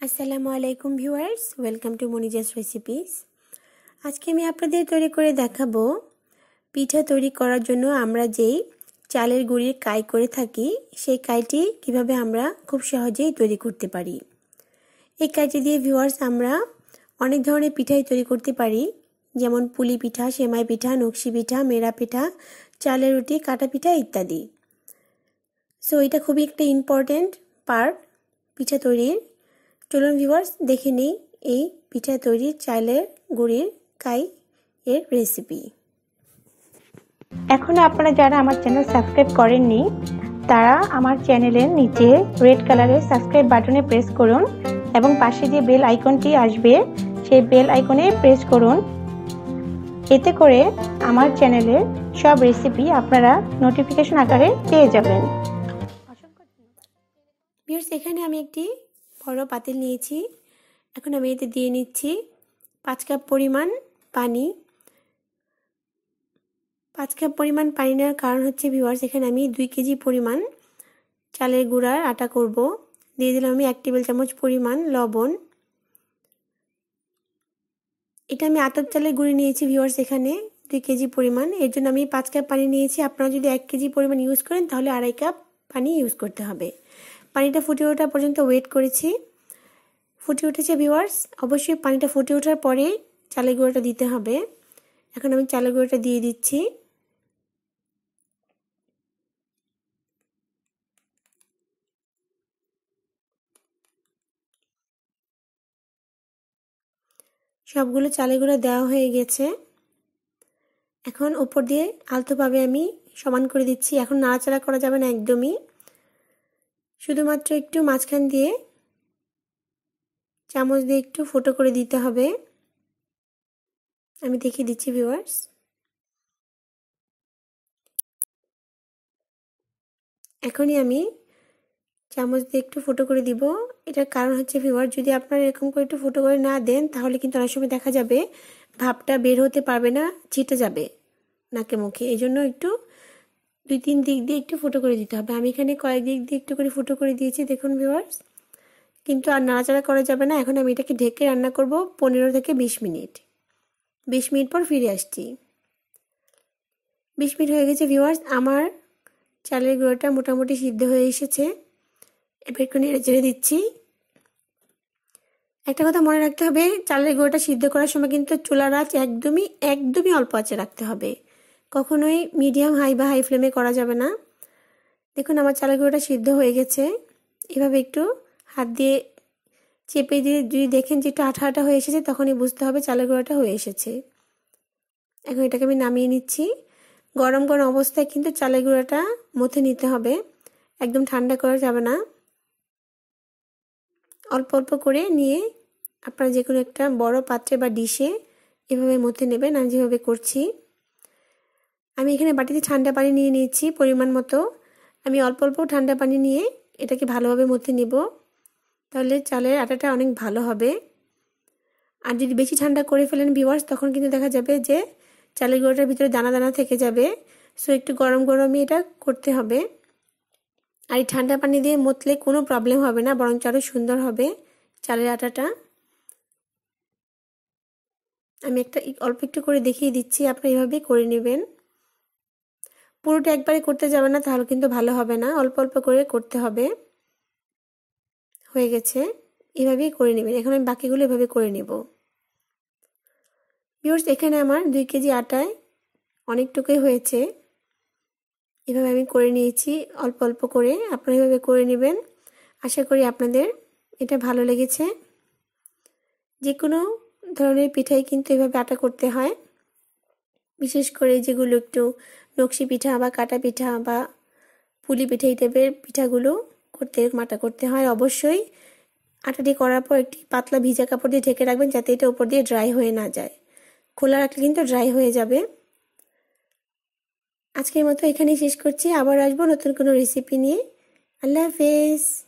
আসসালামু আলাইকুম viewers, welcome to Monija's recipes. আজকে আমি আপনাদের তৈরি করে দেখাবো পিঠা তৈরি করার জন্য আমরা যেই চালের গুঁড়ির কাই করে থাকি, সেই কাইটি কীভাবে আমরা খুব সহজেই তৈরি করতে পারি। এই কাইটি দিয়ে ভিউয়ার্স আমরা অনেক ধরনের পিঠাই তৈরি করতে পারি, যেমন পুলি পিঠা, সেমাই পিঠা, নকশি পিঠা, মেরা পিঠা, চালের রুটি, কাটা পিঠা ইত্যাদি। সো এটা খুবই একটা ইম্পর্ট্যান্ট পার্ট পিঠা তৈরির চলুন ভিউয়ার্স দেখে নিই এই পিঠা তৈরির চাইলের গুড়ির কাই এর রেসিপি এখনও আপনারা যারা আমার চ্যানেল সাবস্ক্রাইব করেননি তারা আমার চ্যানেলের নিচে রেড কালারের সাবস্ক্রাইব বাটনে প্রেস করুন এবং পাশে যে বেল আইকনটি আসবে সেই বেল আইকনে প্রেস করুন। এতে করে আমার চ্যানেলের সব রেসিপি আপনারা নোটিফিকেশন আকারে পেয়ে যাবেন। এখানে আমি একটি বড় পাতিল নিয়েছি। এখন আমি এতে দিয়ে নিচ্ছি পাঁচ কাপ পরিমাণ পানি। পাঁচ কাপ পরিমাণ পানি নেওয়ার কারণ হচ্ছে ভিউয়ার্স এখানে আমি দুই কেজি পরিমাণ চালের গুঁড়ার আটা করব। দিয়ে দিলাম আমি এক টেবিল চামচ পরিমাণ লবণ। এটা আমি আতপ চালের গুঁড়ি নিয়েছি ভিউয়ার্স এখানে দুই কেজি পরিমাণ। এর জন্য আমি পাঁচ কাপ পানি নিয়েছি। আপনারা যদি এক কেজি পরিমাণ ইউজ করেন, তাহলে আড়াই কাপ পানি ইউজ করতে হবে। পানিটা ফুটে ওঠা পর্যন্ত ওয়েট করেছি। ফুটে উঠেছে ভিওয়ার্স অবশ্যই পানিটা ফুটে ওঠার পরে চালের গুঁড়োটা দিতে হবে। এখন আমি চালের গুঁড়োটা দিয়ে দিচ্ছি। সবগুলো চালের গুঁড়ো দেওয়া হয়ে গেছে। এখন উপর দিয়ে আলতোভাবে আমি সমান করে দিচ্ছি। এখন নাড়াচাড়া করা যাবে না একদমই। শুধুমাত্র একটু মাঝখান দিয়ে চামচ দিয়ে একটু ফুটো করে দিতে হবে। আমি দেখিয়ে দিচ্ছি ভিউয়ার্স এখনই আমি চামচ দিয়ে একটু ফুটো করে দিব। এটার কারণ হচ্ছে ভিউয়ার যদি আপনারা এরকম করে একটু ফুটো করে না দেন, তাহলে কিন্তু অনেক সময় দেখা যাবে ভাবটা বের হতে পারবে না, ছিটে যাবে নাকে মুখে। এই জন্য একটু দুই, তিন দিক দিয়ে একটু ফুটো করে দিতে হবে। আমি এখানে কয়েক দিক দিয়ে একটু করে ফুটো করে দিয়েছি, দেখুন ভিউয়ার্স কিন্তু আর নাড়াচাড়া করা যাবে না। এখন আমি এটাকে ঢেকে রান্না করব পনেরো থেকে বিশ মিনিট। বিশ মিনিট পর ফিরে আসছি। বিশ মিনিট হয়ে গেছে ভিউয়ার্স আমার চালের গুঁড়োটা মোটামুটি সিদ্ধ হয়ে এসেছে। এবার একটু নেড়ে চেড়ে দিচ্ছি। একটা কথা মনে রাখতে হবে, চালের গুঁড়োটা সিদ্ধ করার সময় কিন্তু চুলার আঁচ একদমই একদমই অল্প আঁচে রাখতে হবে। কখনোই মিডিয়াম হাই বা হাই ফ্লেমে করা যাবে না। দেখুন, আমার চালের গুঁড়োটা সিদ্ধ হয়ে গেছে। এভাবে একটু হাত দিয়ে চেপে দিয়ে যদি দেখেন যে একটু আঠা আঠা হয়ে এসেছে, তখনই বুঝতে হবে চালের গুঁড়োটা হয়ে এসেছে। এখন এটাকে আমি নামিয়ে নিচ্ছি। গরম গরম অবস্থায় কিন্তু চালের গুঁড়োটা মথে নিতে হবে। একদম ঠান্ডা করা যাবে না। অল্প অল্প করে নিয়ে আপনারা যে কোনো একটা বড় পাত্রে বা ডিশে এভাবে মথে নেবেন। আমি যেভাবে করছি আমি এখানে বাটিতে ঠান্ডা পানি নিয়ে নিয়েছি পরিমাণ মতো। আমি অল্প অল্প ঠান্ডা পানি নিয়ে এটাকে ভালোভাবে মথে নেব। তাহলে চালের আটাটা অনেক ভালো হবে। আর যদি বেশি ঠান্ডা করে ফেলেন ভিওয়ার্স তখন কিন্তু দেখা যাবে যে চালের গুঁড়োটার ভিতরে দানা দানা থেকে যাবে। সো, একটু গরম গরমই এটা করতে হবে। আর এই ঠান্ডা পানি দিয়ে মতলে কোনো প্রবলেম হবে না বরং আরও সুন্দর হবে চালের আটাটা। আমি একটা অল্প একটু করে দেখিয়ে দিচ্ছি আপনি এভাবে করে নেবেন। পুরোটা একবারে করতে যাবে না, তাহলে কিন্তু ভালো হবে না। অল্প অল্প করে করতে হবে। হয়ে গেছে। এভাবেই করে নেবেন। এখন আমি বাকিগুলো এভাবে করে নেব। ভিউর্স এখানে আমার দুই কেজি আটায় অনেকটুকুই হয়েছে। এভাবে আমি করে নিয়েছি। অল্প অল্প করে আপনারা এভাবে করে নেবেন। আশা করি আপনাদের এটা ভালো লেগেছে। যে কোনো ধরনের পিঠাই কিন্তু এভাবে আটা করতে হয়। বিশেষ করে যেগুলো একটু নকশি পিঠা বা কাটা পিঠা বা পুলি পিঠা টাইপের পিঠাগুলো করতে, মাটা করতে হয়। অবশ্যই আটাটি করার পর একটি পাতলা ভিজা কাপড় দিয়ে ঢেকে রাখবেন যাতে এটা উপর দিয়ে ড্রাই হয়ে না যায়। খোলা রাখলে কিন্তু ড্রাই হয়ে যাবে। আজকের মতো এখানেই শেষ করছি। আবার আসব নতুন কোনো রেসিপি নিয়ে। আল্লাহ হাফেজ।